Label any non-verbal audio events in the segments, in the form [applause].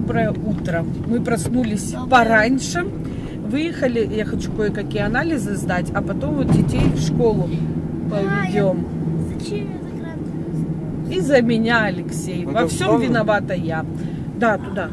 доброе утро. Мы проснулись пораньше, выехали, я хочу кое-какие анализы сдать, а потом вот детей в школу поведем. Зачем я так рано? Из-за меня, Алексей. Ну, Во так всем виновата я. Да, туда.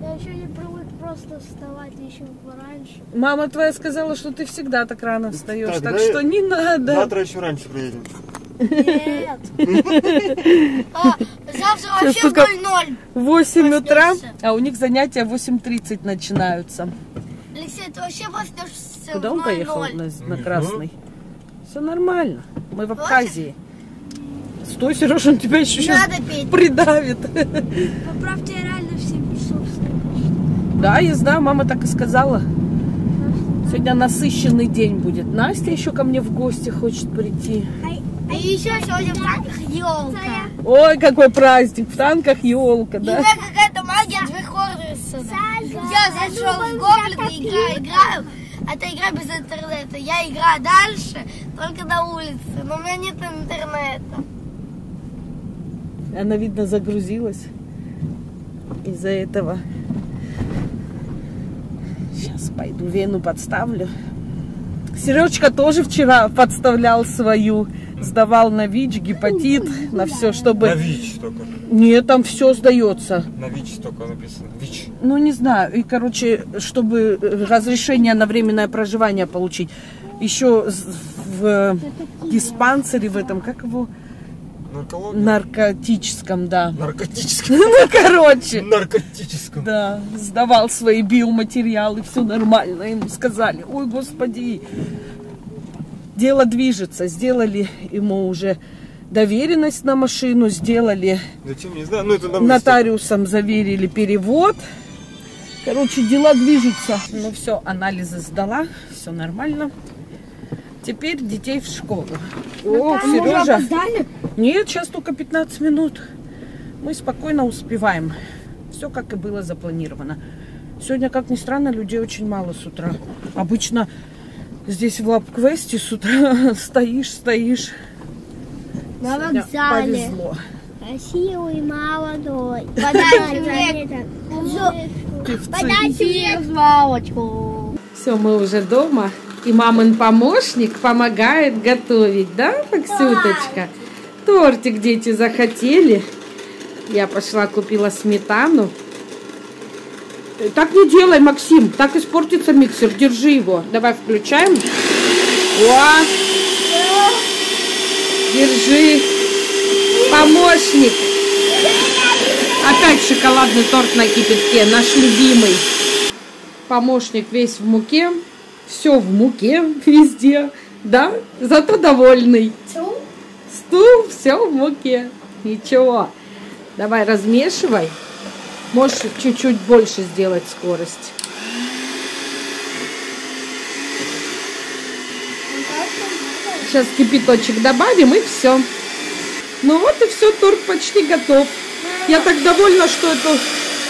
Я еще не привык просто вставать еще пораньше. Мама твоя сказала, что ты всегда так рано встаешь, так, Тогда что не надо. Завтра еще раньше приедем. Нет. [laughs] А, Сейчас только- 0-0. 8 утра, а у них занятия в 8.30 начинаются. Алексей, ты вообще проснешься Куда в он поехал 0-0. на, на красный? Все нормально. Мы в Абхазии. Стой, Сережа, он тебя еще сейчас придавит. Поправьте, я реально в 7 часов встаю. Да, я знаю, мама так и сказала. Сегодня насыщенный день будет. Настя еще ко мне в гости хочет прийти. И еще сегодня елка. Ой, какой праздник! В танках елка, да? меня какая-то магия выходит Я зашел в Гоблин и играю, играю. Это игра без интернета. Я играю дальше, только на улице. Но у меня нет интернета. Она, видно, загрузилась из-за этого. Сейчас пойду вену подставлю. Сережка тоже вчера подставлял свою. Сдавал на ВИЧ, гепатит, на все, На чтобы... ВИЧ только. Нет, там все сдается. На ВИЧ только написано. ВИЧ. Ну, не знаю. И, короче, чтобы э, разрешение на временное проживание получить. Еще в диспансере в этом, как его, Наркология. наркотическом, да. Наркотическом. [laughs] Ну, короче. Наркотическом. Да, сдавал свои биоматериалы, все нормально. Ему сказали, ой, господи, дело движется. Сделали ему уже доверенность на машину, сделали Зачем, не знаю. Ну, это нотариусом заверили перевод. Короче, дела движутся. Ну все, анализы сдала, все нормально. Теперь детей в школу. О, Сережа. Нет, сейчас только 15 минут. Мы спокойно успеваем. Все как и было запланировано. Сегодня, как ни странно, людей очень мало с утра. Обычно здесь в ЛабКвесте с утра [laughs] стоишь, стоишь. На Сегодня Повезло. Красивый, молодой. Подайте мне, звалочку. Все, мы уже дома. И мамин помощник помогает готовить, да, Максюточка? Тортик дети захотели. Я пошла купила сметану. Так не делай, Максим, так испортится миксер. Держи его. Давай включаем. О! Держи. Помощник. Опять шоколадный торт на кипятке, наш любимый. Помощник весь в муке. Все в муке везде. Да? Зато довольный. Стул, все в муке. Ничего. Давай размешивай. Можешь чуть-чуть больше сделать скорость. Сейчас кипяточек добавим и все. Ну вот и все, торт почти готов. Я так довольна, что эту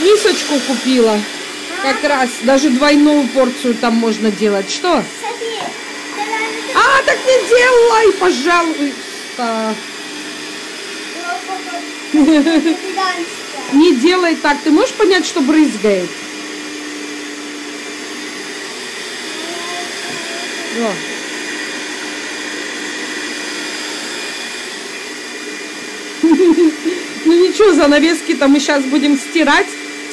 мисочку купила. Как раз даже двойную порцию там можно делать. Что? А, так не делай, пожалуйста. [laughs] Не делай так. Ты можешь понять, что брызгает? О. [laughs] Ну ничего, занавески-то мы сейчас будем стирать.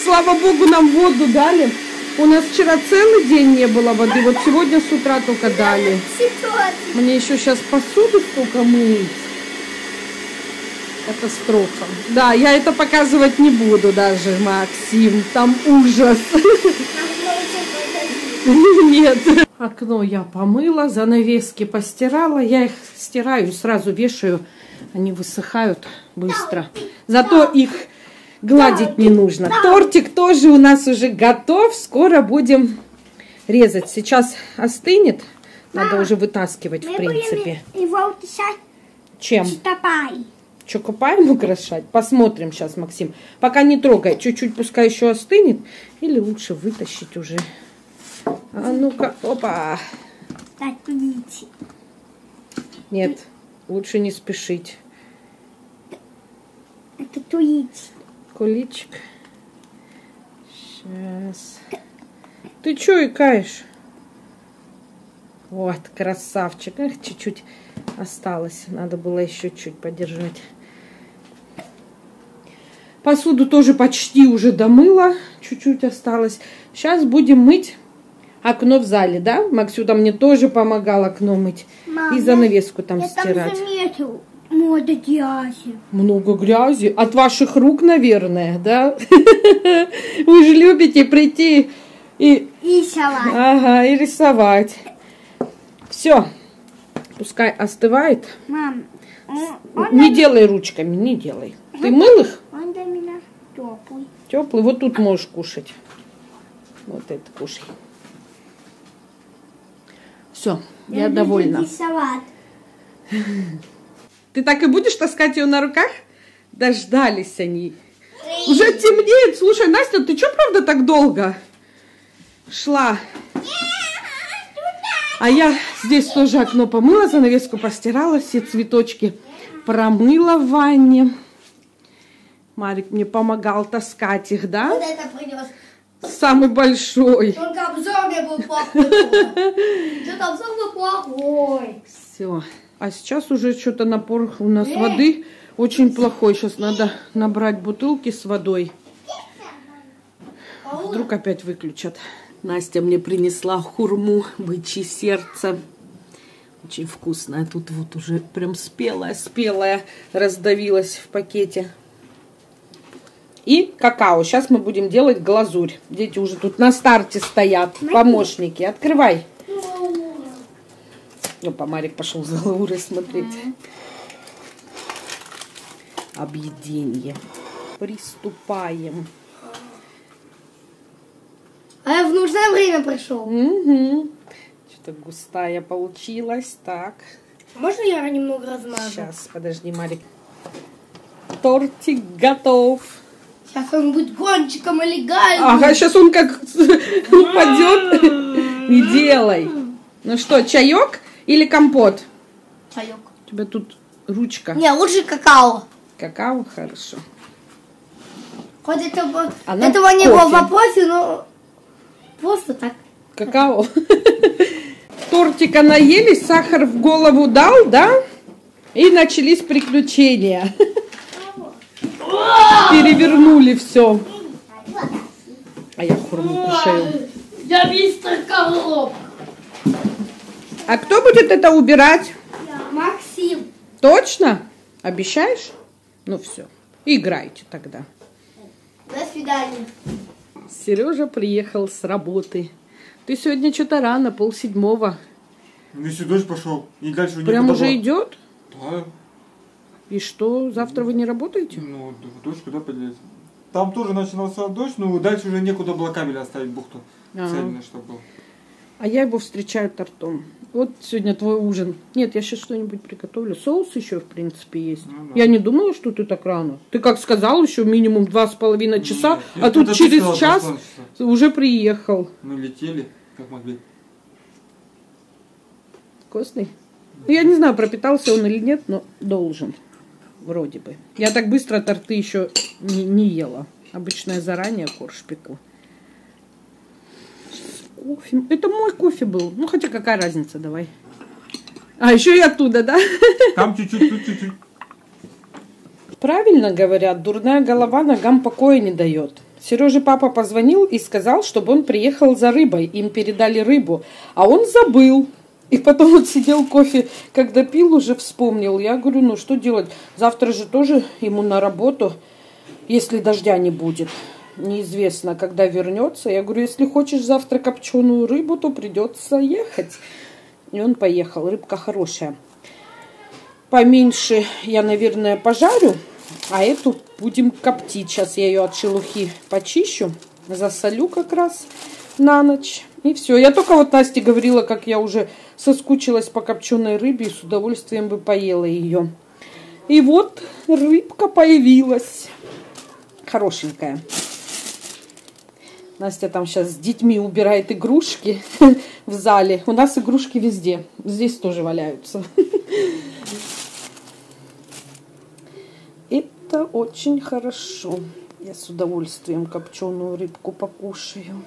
Слава богу, нам воду дали. У нас вчера целый день не было воды, вот сегодня с утра только дали. Мне еще сейчас посуду столько мыть. Катастрофа. Да, я это показывать не буду даже, Максим. Там ужас. [laughs] Нет. Окно я помыла, занавески постирала. Я их стираю сразу вешаю. Они высыхают быстро. Зато их гладить не нужно. Тортик тоже у нас уже готов. Скоро будем резать. Сейчас остынет. Надо уже вытаскивать, в принципе. Его Чем? штапай. Чокопаем украшать? Посмотрим сейчас, Максим. Пока не трогай. Чуть-чуть пускай еще остынет. Или лучше вытащить уже. А ну-ка, опа. Нет, лучше не спешить. Это туить. Куличик. Сейчас. Ты чё икаешь? Вот, красавчик. Эх, чуть-чуть осталось. Надо было еще чуть подержать. Посуду тоже почти уже домыла. Чуть-чуть осталось. Сейчас будем мыть окно в зале, да? Максюта мне тоже помогал окно мыть. Мам, и занавеску там Я стирать. там заметил мода грязи. Много грязи. От ваших рук, наверное, да? [laughs] Вы же любите прийти и, И салат. ага, и рисовать. Все. Пускай остывает. Мам, он, он, Не делай ручками, не делай. Ты мыл их? он для меня теплый. Теплый. Вот тут можешь кушать. Вот это кушай. Все, я довольна. салат. [laughs] Ты так и будешь таскать ее на руках? Дождались они. Уже темнеет. Слушай, Настя, ты что, правда, так долго шла? А я здесь тоже окно помыла, занавеску постирала, все цветочки промыла в ванне. Марик мне помогал таскать их, Вот да? это принес. Самый большой. Только обзор мне был плохой. [laughs] Что-то обзор был плохой. Все. А сейчас уже что-то напор у нас воды очень плохой. Сейчас надо набрать бутылки с водой. Вдруг опять выключат. Настя мне принесла хурму, бычье сердце. Очень вкусная. Тут вот уже прям спелая, спелая раздавилась в пакете. И какао. Сейчас мы будем делать глазурь. Дети уже тут на старте стоят. Помощники. Открывай. Опа, Марик пошел за Лаурой смотреть. Объедение. Приступаем. А я в нужное время пришел. Угу. Что-то густая получилась. Так, Можно я немного размажу? сейчас, подожди, Марик. Тортик готов. Сейчас он будет гонщиком или гальм. Ага, сейчас он как [laughs] упадет. Не делай. Ну что, чаек или компот? Чаек. У тебя тут ручка. Не, лучше какао. Какао, хорошо. Хоть это, А нам этого не было в вопросе, но просто так. Какао. [laughs] Тортика наелись, сахар в голову дал, да? И начались приключения. [laughs] Перевернули все. А я хурму кушаю. Я мистер Коробка. А кто будет это убирать? Максим. Точно? Обещаешь? Ну все. Играйте тогда. До свидания. Сережа приехал с работы. Ты сегодня что-то рано, полседьмого. Ну если дождь пошел, и дальше уже Прям уже было. идет? Да, И что, завтра вы не работаете? ну дождь куда поделись. Там тоже начинался дождь, но дальше уже некуда было кабель оставить бухту. Ага. Цельно, чтобы был. А я его встречаю тортом. Вот сегодня твой ужин. Нет, я сейчас что-нибудь приготовлю. Соус еще, в принципе, есть. Ну да. Я не думала, что ты так рано. Ты как сказал, еще минимум два с половиной часа, Нет, а тут через сказала, час часа. уже приехал. Мы летели, как могли. Вкусный? Ну, Я не знаю, пропитался он или нет, но должен. Вроде бы. Я так быстро торты еще не, не ела. Обычно я заранее корж пеку. Кофе. Это мой кофе был. Ну, хотя какая разница, давай. А, еще и оттуда, да? Там чуть-чуть, тут чуть-чуть. Правильно говорят, дурная голова ногам покоя не дает. Сереже папа позвонил и сказал, чтобы он приехал за рыбой. Им передали рыбу. А он забыл. И потом вот сидел кофе, когда пил, уже вспомнил. Я говорю, ну что делать? Завтра же тоже ему на работу, если дождя не будет. Неизвестно, когда вернется. Я говорю, если хочешь завтра копченую рыбу, то придется ехать. И он поехал. Рыбка хорошая. Поменьше я, наверное, пожарю, а эту будем коптить. Сейчас я ее от шелухи почищу, засолю как раз на ночь. И все. Я только вот Насте говорила, как я уже соскучилась по копченой рыбе и с удовольствием бы поела ее. И вот рыбка появилась. Хорошенькая. Настя там сейчас с детьми убирает игрушки [laughs] в зале. У нас игрушки везде. Здесь тоже валяются. [laughs] Это очень хорошо. Я с удовольствием копченую рыбку покушаю.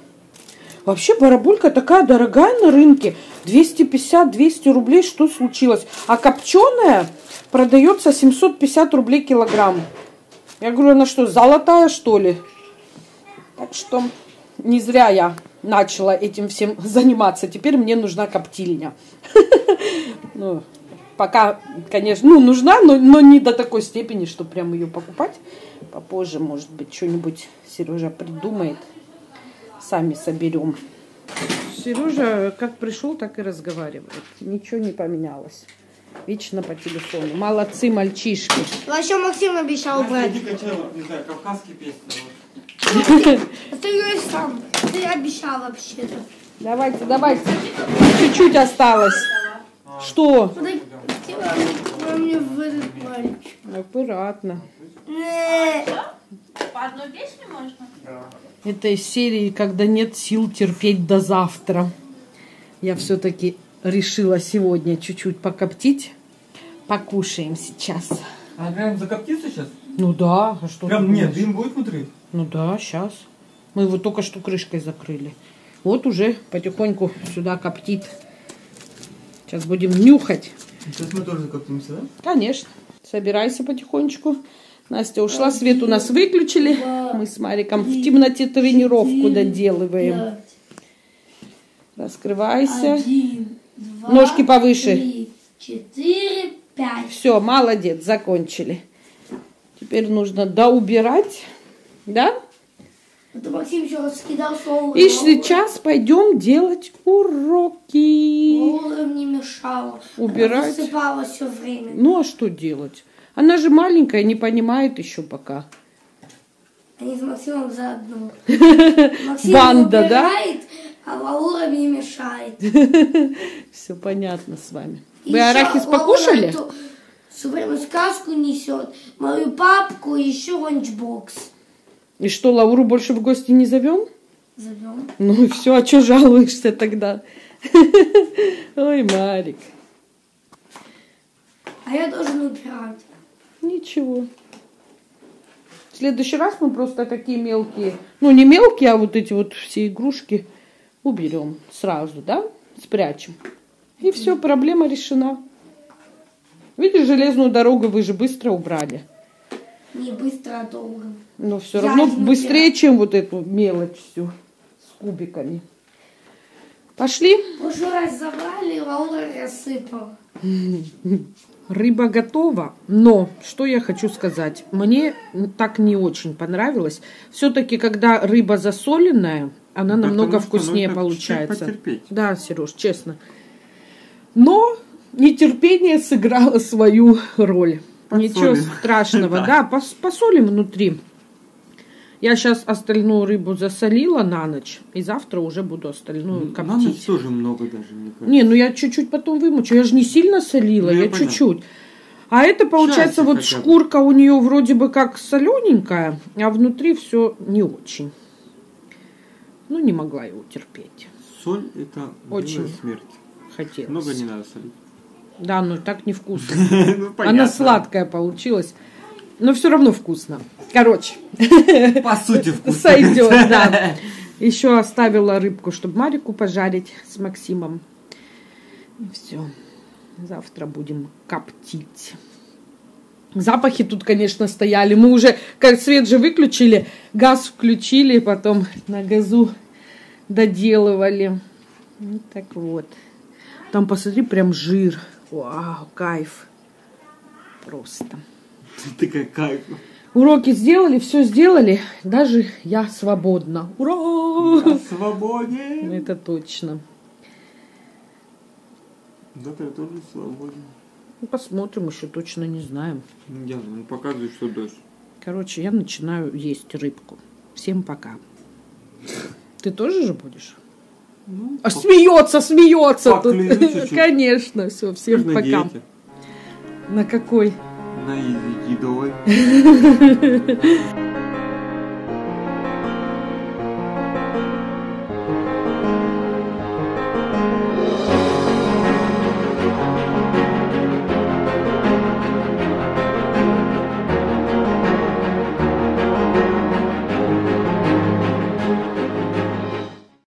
Вообще барабулька такая дорогая на рынке. 250-200 рублей. Что случилось? А копченая продается 750 рублей килограмм. Я говорю, она что, золотая что ли? Так что не зря я начала этим всем [laughs] заниматься. Теперь мне нужна коптильня. [laughs] Ну, пока, конечно, ну, нужна, но, но не до такой степени, что прям ее покупать. Попозже, может быть, что-нибудь Сережа придумает. Сами соберем. Сережа как пришел, так и разговаривает. Ничего не поменялось. Вечно по телефону. Молодцы мальчишки. Вообще Максим обещал брать. Не знаю, кавказский песня. Ты говоришь сам. Ты обещал вообще-то. Давайте, давайте. Чуть-чуть осталось. Что? Аккуратно. Не. По одной песне можно? Это из серии, когда нет сил терпеть до завтра. Я все-таки решила сегодня чуть-чуть покоптить. Покушаем сейчас. А прям закоптится сейчас? Ну да, а что Прям нет, дым будет внутри? Ну да, сейчас. Мы его только что крышкой закрыли. Вот уже потихоньку сюда коптит. Сейчас будем нюхать. Сейчас мы тоже закоптимся, да? Конечно. Собирайся потихонечку. Настя ушла, свет у нас выключили. Мы с Мариком в темноте тренировку доделываем. Раскрывайся. Один, два, Ножки повыше. три, четыре, пять. Все, молодец, закончили. Теперь нужно доубирать. Да? Это Максим еще раскидал слово. И сейчас пойдем делать уроки. Лора мне мешала. Убирать. Она засыпала все время. Ну а что делать? Она же маленькая, не понимает еще пока. Они с Максимом заодно. [laughs] Максим Банда, да? убирает, а Лаура мне мешает. [laughs] Все понятно с вами. Вы арахис покушали? Все время сказку несет. Мою папку и еще ланчбокс. И что, Лауру больше в гости не зовем? Зовем. Ну и все, а что жалуешься тогда? [laughs] Ой, Марик, А я должен убирать. ничего. В следующий раз мы просто такие мелкие, ну не мелкие, а вот эти вот все игрушки уберем сразу, да? Спрячем. И все, проблема решена. Видишь, железную дорогу вы же быстро убрали. Не быстро, а долго. Но все Я равно один быстрее, чем вот эту мелочь всю с кубиками. Пошли. Прошлый раз забрали, Лаура рассыпала. [laughs] Рыба готова, но что я хочу сказать, мне так не очень понравилось. Все-таки, когда рыба засоленная, она намного Потому что вкуснее получается. потерпеть. Да, Сереж, честно. Но нетерпение сыграло свою роль. Ничего страшного, [laughs] да, пос- посолим внутри. Я сейчас остальную рыбу засолила на ночь, и завтра уже буду остальную На ночь коптить. тоже много даже, мне кажется. Не, ну я чуть-чуть потом вымочу. Я же не сильно солила, Ну, я чуть-чуть. А это получается Часик вот шкурка у нее вроде бы как солененькая, а внутри все не очень. Ну, не могла его терпеть. Соль это Очень. смерть. Хотелось. Много не надо солить. Да, ну так невкусно. [laughs] Ну, Она сладкая получилась. Но все равно вкусно. Короче, По сути, вкусно. сойдет, да. [laughs] Еще оставила рыбку, чтобы Марику пожарить с Максимом. И все. Завтра будем коптить. Запахи тут, конечно, стояли. Мы уже, как свет же выключили, газ включили, потом на газу доделывали. Вот так вот. Там, посмотри, прям жир. Вау, кайф. Просто. Ты как кайф. Уроки сделали, все сделали. Даже я свободна. Ура! Я свободен. [laughs] Это точно. Завтра я тоже свободен. Ну, посмотрим, еще точно не знаем. Я ну, показывает, что дождь. Короче, я начинаю есть рыбку. Всем пока. [laughs] Ты тоже же будешь? Ну, А смеется, смеется тут. [laughs] Чуть-чуть. Конечно, все, всем на пока. диете. На какой? На едовой. [laughs]